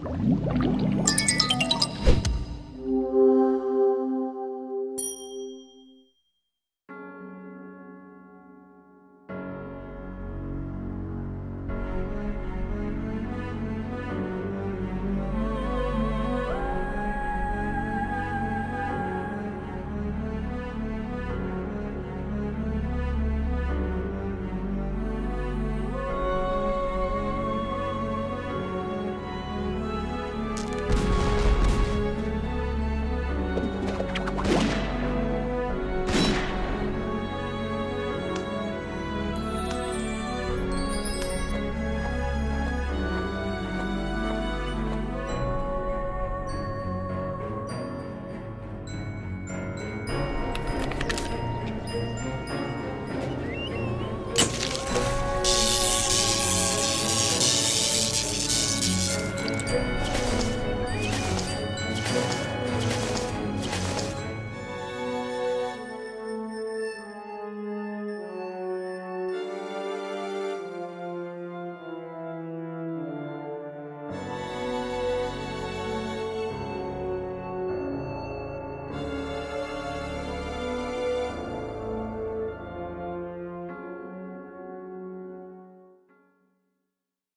Música